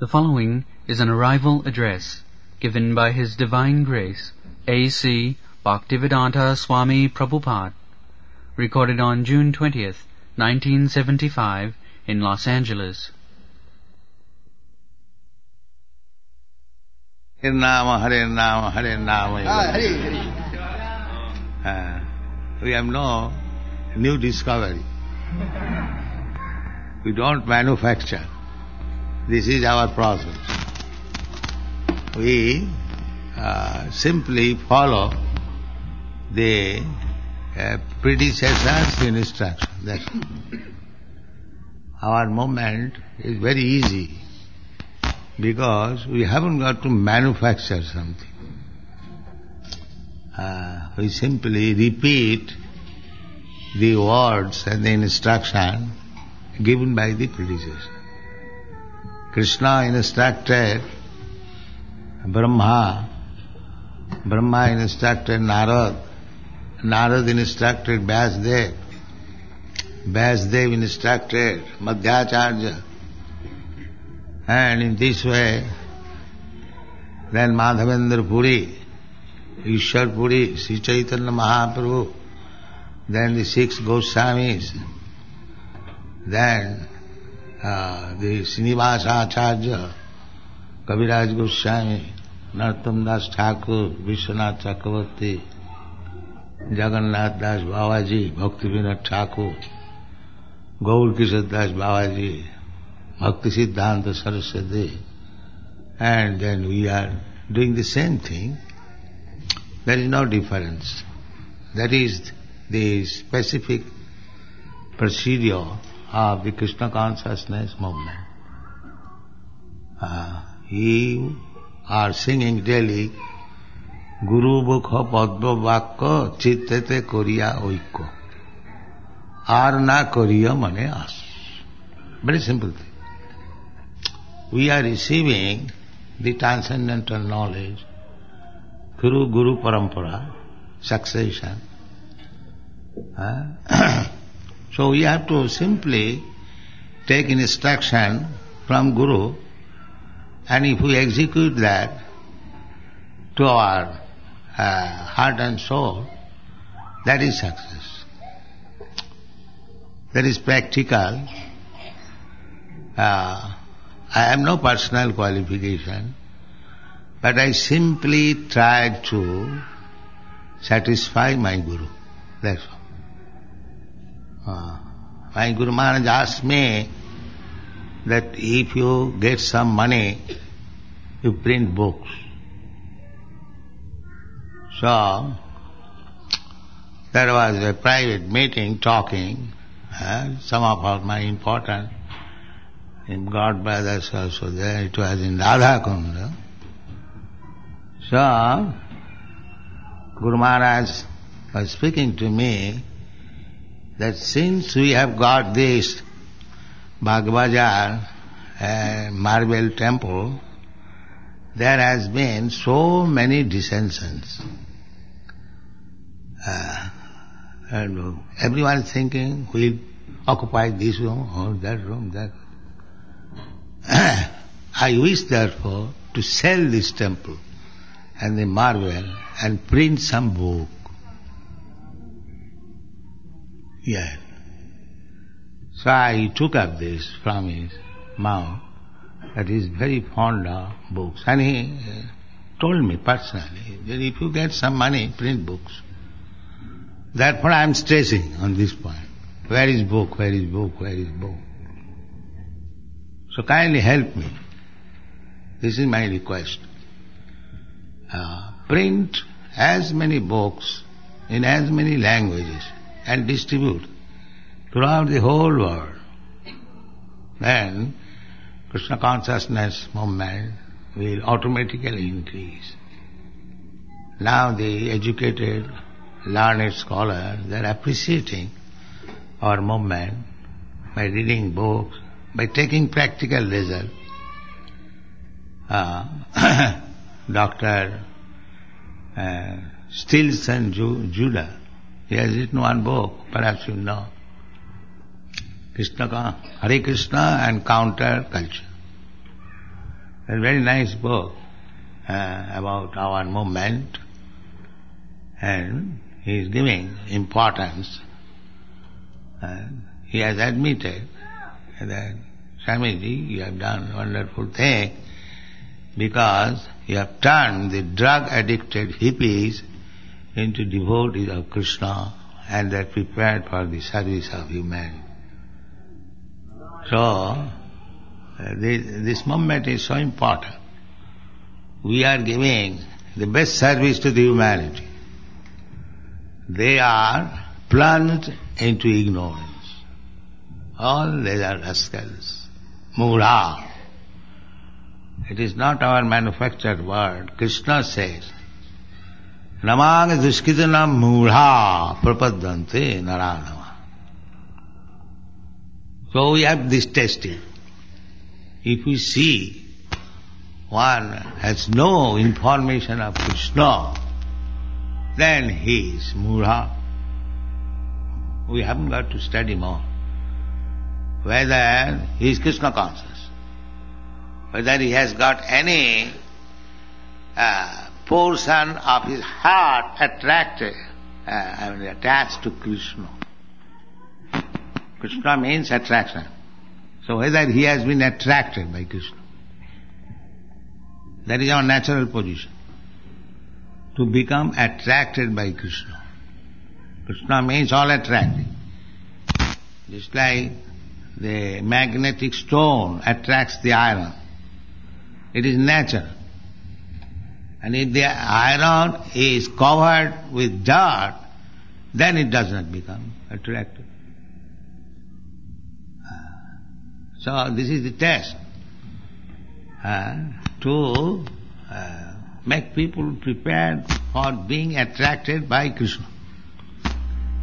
The following is an arrival address given by His Divine Grace A.C. Bhaktivedanta Swami Prabhupada, recorded on June 20th, 1975 in Los Angeles. Hare Nama, Hare Nama, Hare Nama. Ah, Hari, Hari. Uh, we have no new discovery. We don't manufacture. This is our process. We uh, simply follow the uh, predecessor's instruction. That's. Our movement is very easy because we haven't got to manufacture something. Uh, we simply repeat the words and the instruction given by the predecessor. Krishna instructed Brahma, Brahma instructed Narad, Narad instructed Vyasdev, Vyasdev instructed Madhyacharya, and in this way, then Madhavendra Puri, Ishwar Puri, Sri Chaitanya Mahaprabhu, then the six Goswamis, then हाँ, श्रीनिवास आचार्य कविराज गोस्वामी नरोत्तम दास ठाकुर, विश्वनाथ चक्रवर्ती, जगन्नाथ दास बाबाजी भक्ति विनोद ठाकुर गौर किशोर Das Babaji, Bhakti Siddhanta Saraswati and then we are doing the same thing there is no difference That is the specific procedure of the Krishna consciousness movement. Uh, you are singing daily Guru Bukha Padma Vakya Chittete Koriya Oiko. Are na Koriya mane us. Very simple thing. We are receiving the transcendental knowledge through Guru Parampara, succession. Uh, so we have to simply take instruction from Guru and if we execute that to our uh, heart and soul, that is success. That is practical. Uh, I have no personal qualification, but I simply try to satisfy my Guru. That's all. My Guru Maharaj asked me that if you get some money, you print books. So, there was a private meeting talking, uh, some of my important in God brothers also there, it was in Radha. So, Guru Maharaj was speaking to me that since we have got this Bagbazar uh, marble temple, there has been so many dissensions. Uh, and everyone is thinking, we'll occupy this room or that room, that I wish therefore to sell this temple and the marble and print some book. Yeah. So I took up this from his mouth that he's very fond of books. And he uh, told me personally that if you get some money, print books. Therefore I am stressing on this point. Where is book? Where is book? Where is book? So kindly help me. This is my request. Uh, print as many books in as many languages and distribute throughout the whole world. Then Krishna consciousness movement will automatically increase. Now the educated, learned scholars, they are appreciating our movement by reading books, by taking practical result. Uh, Dr. Uh, Stillson Judah, he has written one book, perhaps you know, Krishna, Hare Krishna and Counter Culture. a very nice book uh, about our movement, and he is giving importance. Uh, he has admitted that Swamiji, you have done wonderful thing because you have turned the drug addicted hippies into devotees of Krishna and they are prepared for the service of humanity. So, uh, this, this is so important. We are giving the best service to the humanity. They are plunged into ignorance. All they are rascals. Mudha. It is not our manufactured word. Krishna says, Namang duskitanam mudha prapadante naranama. So we have this testing. If we see one has no information of Krishna, then he is mudha. We haven't got to study more. Whether he is Krishna conscious, whether he has got any uh, portion of his heart attracted, uh, I mean attached to Krishna. Krishna means attraction. So whether he has been attracted by Krishna. That is our natural position. To become attracted by Krishna. Krishna means all attracting. Just like the magnetic stone attracts the iron. It is natural. And if the iron is covered with dirt, then it does not become attractive. So this is the test uh, to uh, make people prepared for being attracted by Krishna.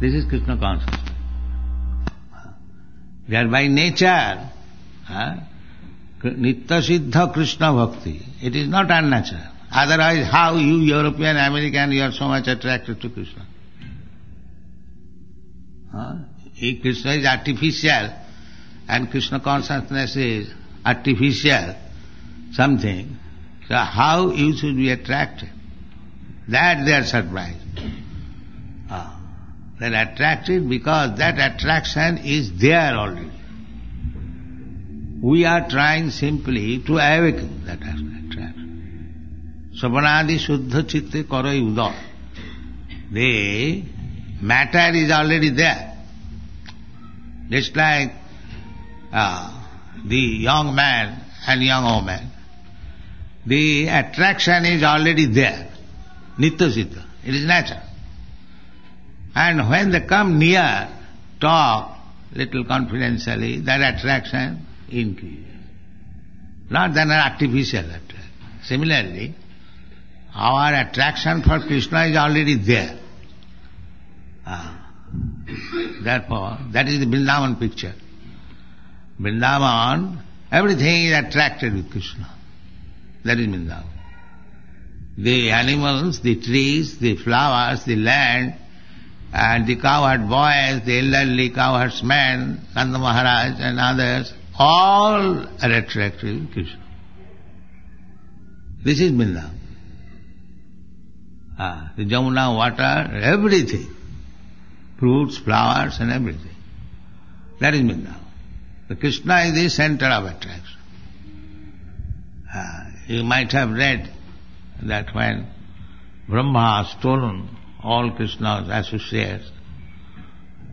This is Krishna consciousness. They are by nature uh, Nitya Siddha Krishna Bhakti. It is not unnatural. Otherwise, how you European, American, you are so much attracted to Krishna? Huh? Krishna is artificial, and Krishna consciousness is artificial something, so how you should be attracted? That they are surprised. Ah. They are attracted because that attraction is there already. We are trying simply to awaken that attraction. Savanadi Shuddha Chitte Karai Udar. The matter is already there. Just like uh, the young man and young woman, the attraction is already there. Nitya Siddha. It is natural. And when they come near, talk little confidentially, that attraction increases. Not an artificial attraction. Similarly, our attraction for Krishna is already there. Ah. Therefore, that is the Vrindavan picture. Vrindavan, everything is attracted with Krishna. That is Vrindavan. The animals, the trees, the flowers, the land, and the cowherd boys, the elderly cowherds men, Nanda Maharaj and others, all are attracted with Krishna. This is Vrindavan. Ah, the Jamuna water, everything. Fruits, flowers and everything. That is Vrindavan. The Krishna is the center of attraction. Uh, you might have read that when Brahma stolen all Krishna's associates,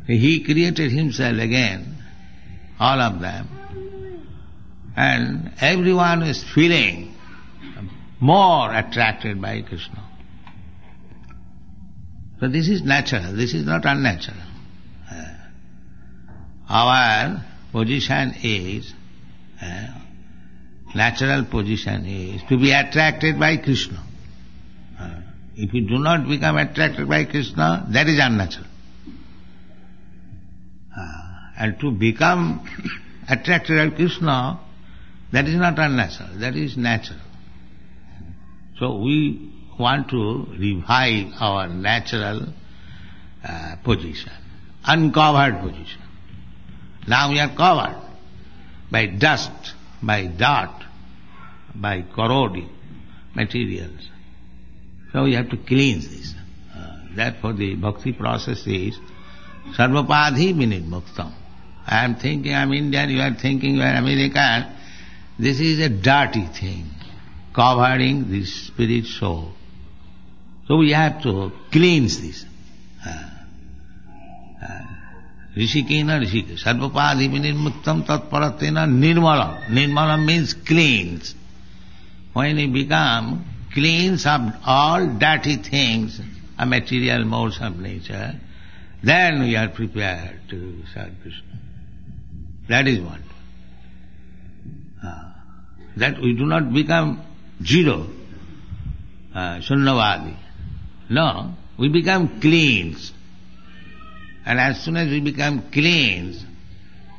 he created himself again, all of them, and everyone is feeling more attracted by Krishna. So this is natural, this is not unnatural. Uh, our position is, uh, natural position is to be attracted by Krishna. Uh, if you do not become attracted by Krishna, that is unnatural. And to become attracted by Krishna, that is not unnatural, that is natural. So we want to revive our natural uh, position, uncovered position. Now we are covered by dust, by dirt, by corroding materials. So you have to cleanse this. Uh, therefore the bhakti process is sarvapadhi vinirmuktam. I am thinking I am Indian, you are thinking you are American. This is a dirty thing, covering the spirit soul. So we have to cleanse this. Uh, uh, Rishikena Rishike. Sarvapadhi vinirmuktam tatparatena nirmalam. Nirmalam means cleanse. When we become cleanse of all dirty things, a material modes of nature, then we are prepared to serve Krishna. That is what. Uh, that we do not become zero, uh, sunnavadi. No, we become cleansed. And as soon as we become cleansed,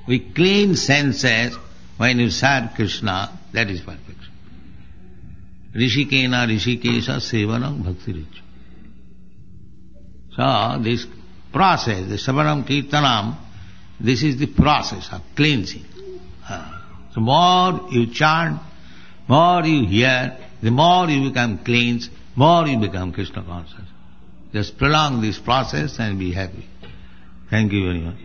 we clean senses when you serve Krishna, that is perfection. Rishikena Rishikesha Sevanam Bhakti Richa. So this process, the Sravanam Kirtanam, this is the process of cleansing. Uh, so more you chant, more you hear, the more you become cleansed, more you become Krishna conscious. Just prolong this process and be happy. Thank you very much.